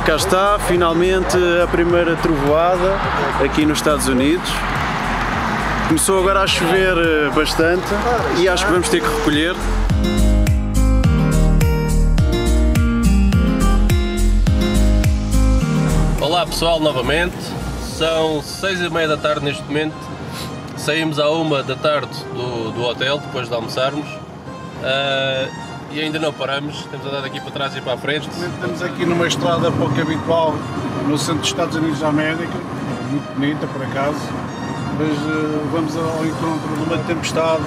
cá está, finalmente a primeira trovoada aqui nos Estados Unidos. Começou agora a chover eh, bastante e acho que vamos ter que recolher. Olá pessoal, novamente. São seis e meia da tarde neste momento. Saímos à uma da tarde do, do hotel, depois de almoçarmos. Uh, e ainda não paramos, temos andado aqui para trás e para a frente. Estamos aqui numa estrada pouco habitual no centro dos Estados Unidos da América, muito bonita por acaso, mas uh, vamos ao encontro de uma tempestade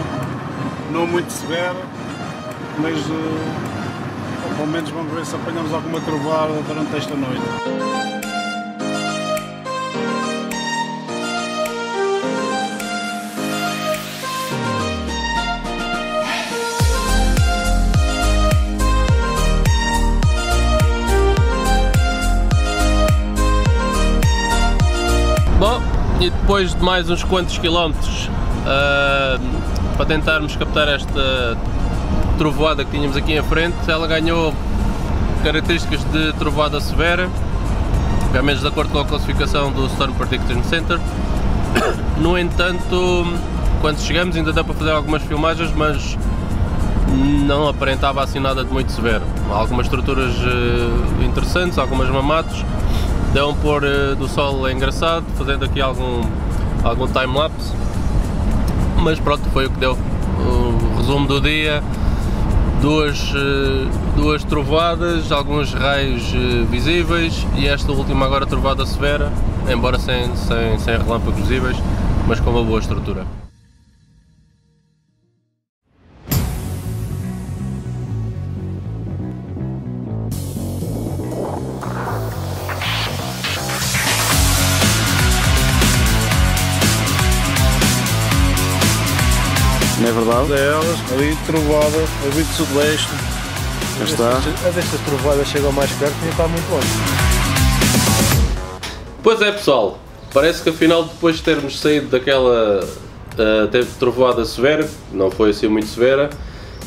não muito severa, mas uh, pelo menos vamos ver se apanhamos alguma trovoada durante esta noite. E depois de mais uns quantos quilómetros uh, para tentarmos captar esta trovoada que tínhamos aqui em frente, ela ganhou características de trovoada severa, pelo menos de acordo com a classificação do Storm Prediction Center. No entanto, quando chegamos ainda dá para fazer algumas filmagens, mas não aparentava assim nada de muito severo. Algumas estruturas uh, interessantes, algumas mamatos, Deu um pôr eh, do sol é engraçado, fazendo aqui algum, algum time-lapse. Mas pronto, foi o que deu. O resumo do dia, duas, eh, duas trovoadas, alguns raios eh, visíveis e esta última agora trovada severa, embora sem, sem, sem relâmpagos visíveis, mas com uma boa estrutura. Não é verdade? Delas, ali trovada, ali de sudoeste. Já está. A destas trovoadas chegam mais perto e está muito longe. Pois é pessoal, parece que afinal depois de termos saído daquela uh, trovoada severa, não foi assim muito severa,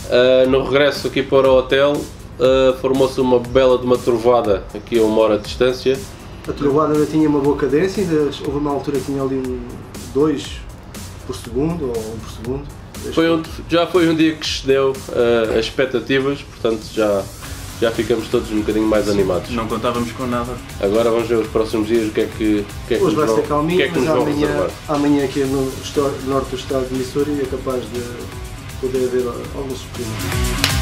uh, no regresso aqui para o hotel uh, formou-se uma bela de uma trovoada aqui a uma hora de distância. A trovoada tinha uma boa cadência, houve uma altura que tinha ali um 2 por segundo ou 1 um por segundo foi um, já foi um dia que excedeu uh, as expectativas, portanto já, já ficamos todos um bocadinho mais animados. Não contávamos com nada. Agora vamos ver os próximos dias o que é que, o que, é que Hoje vai ser calminho, que é que mas amanhã, amanhã aqui no norte do estado de Missouri é capaz de poder haver alguns surpresas.